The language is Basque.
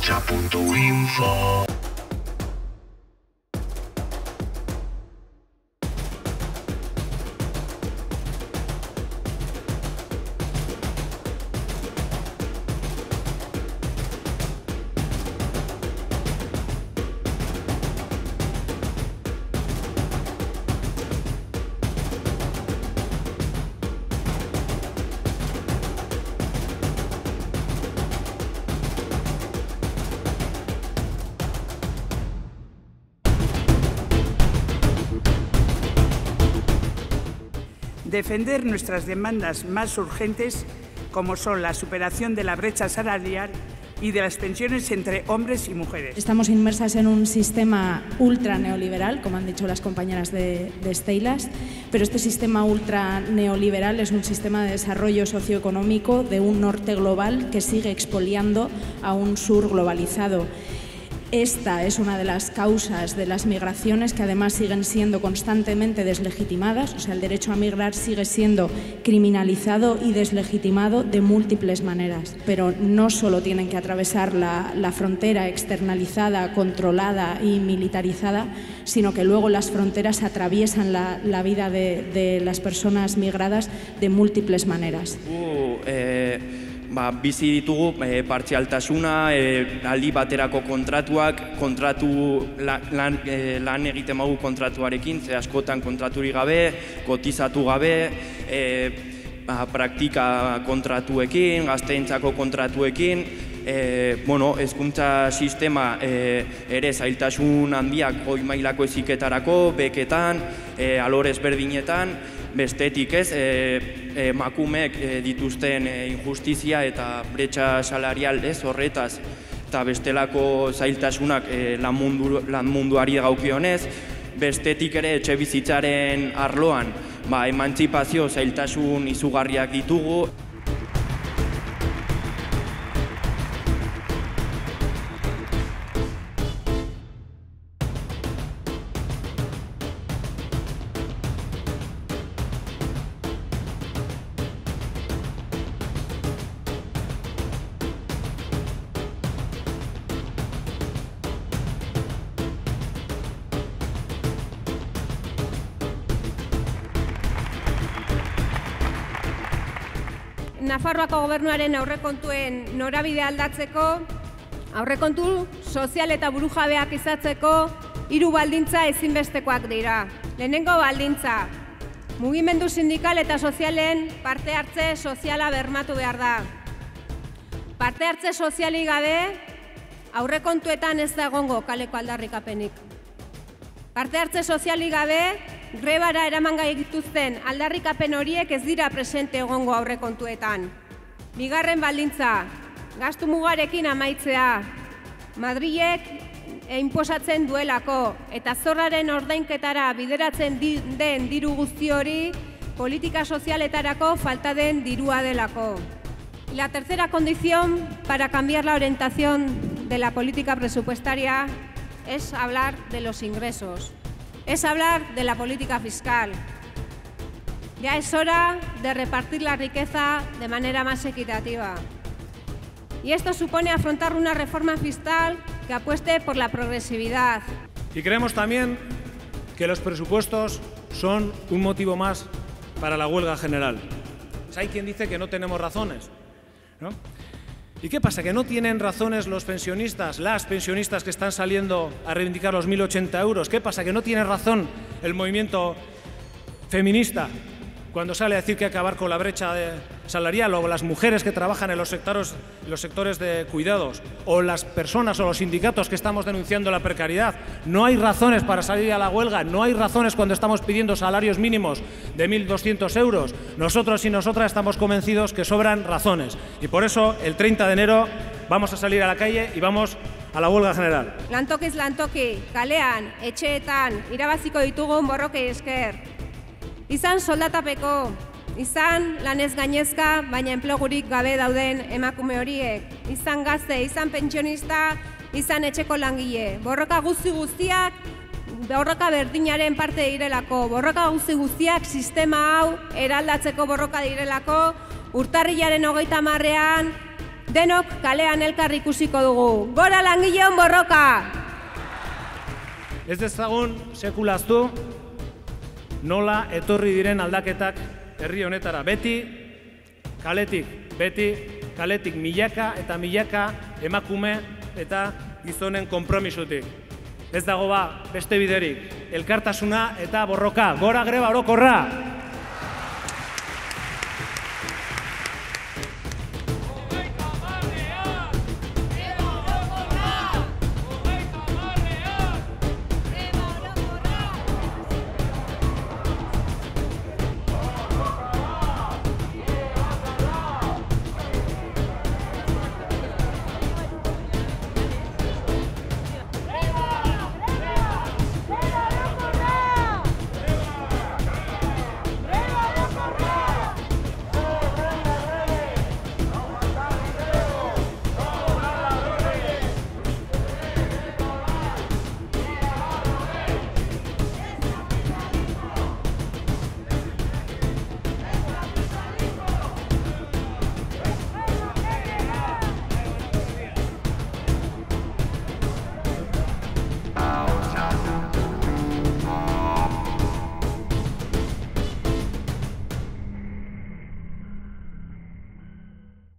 chapunto info. Defender nuestras demandas más urgentes, como son la superación de la brecha salarial y de las pensiones entre hombres y mujeres. Estamos inmersas en un sistema ultra neoliberal, como han dicho las compañeras de, de pero este sistema ultra neoliberal es un sistema de desarrollo socioeconómico de un norte global que sigue expoliando a un sur globalizado. Esta es una de las causas de las migraciones que además siguen siendo constantemente deslegitimadas, o sea, el derecho a migrar sigue siendo criminalizado y deslegitimado de múltiples maneras, pero no solo tienen que atravesar la, frontera externalizada, controlada y militarizada, sino que luego las fronteras atraviesan la, vida de, las personas migradas de múltiples maneras. Eh... ba, bizi ditugu e, partzialtasuna, e, aldi baterako kontratuak, kontratu lan, e, lan egiten magu kontratuarekin, ze askotan kontraturik gabe, kotizatu gabe, e, ba, praktika kontratuekin, gazteentzako kontratuekin, e, bueno, ezkuntza sistema e, ere zailtasun handiak goi mailako eziketarako, beketan, e, alorez berdinetan, bestetik ez, e, e, e, dituzten e, injustizia eta bretxa salarial ez horretaz, eta bestelako zailtasunak e, lan, mundu, lan munduari gaukionez, bestetik ere etxe bizitzaren arloan, ba, emantzipazio zailtasun izugarriak ditugu. Nafarroako gobernuaren aurrekontuen norabide aldatzeko, aurrekontu sozial eta burujabeak izatzeko hiru baldintza ezinbestekoak dira. Lehenengo baldintza, mugimendu sindikal eta sozialen parte hartze soziala bermatu behar da. Parte hartze soziali gabe, aurrekontuetan ez da egongo kaleko aldarrikapenik. Parte hartze soziali gabe, grebara eraman gai dituzten aldarrikapen horiek ez dira presente egongo aurrekontuetan. Bigarren baldintza, gastu mugarekin amaitzea. Madrilek inposatzen duelako eta zorraren ordainketara bideratzen den diru guzti hori politika sozialetarako falta den dirua delako. La tercera condición para cambiar la orientación de la política presupuestaria es hablar de los ingresos es hablar de la política fiscal. Ya es hora de repartir la riqueza de manera más equitativa. Y esto supone afrontar una reforma fiscal que apueste por la progresividad. Y creemos también que los presupuestos son un motivo más para la huelga general. Pues hay quien dice que no tenemos razones. ¿no? ¿Y qué pasa? ¿Que no tienen razones los pensionistas, las pensionistas que están saliendo a reivindicar los 1.080 euros? ¿Qué pasa? ¿Que no tiene razón el movimiento feminista cuando sale a decir que acabar con la brecha salarial o las mujeres que trabajan en los sectores, los sectores de cuidados o las personas o los sindicatos que estamos denunciando la precariedad. No hay razones para salir a la huelga, no hay razones cuando estamos pidiendo salarios mínimos de 1.200 euros. Nosotros y nosotras estamos convencidos que sobran razones y por eso el 30 de enero vamos a salir a la calle y vamos a la huelga general. Lantokiz lantoki, kalean, etxeetan, irabaziko esker. Izan soldatapeko, izan lanez gainezka, baina enplegurik gabe dauden emakume horiek, izan gazte, izan pentsionista, izan etxeko langile. Borroka guzti guztiak, borroka berdinaren parte direlako, borroka guzti guztiak sistema hau eraldatzeko borroka direlako, urtarrilaren hogeita marrean, denok kalean elkar ikusiko dugu. Gora langileon borroka! Ez dezagun sekulaztu nola etorri diren aldaketak herri honetara. Beti kaletik, beti kaletik milaka eta milaka emakume eta gizonen konpromisutik. Ez dago ba, beste biderik. Elkartasuna eta borroka. Gora greba orokorra!